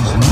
Cosmos.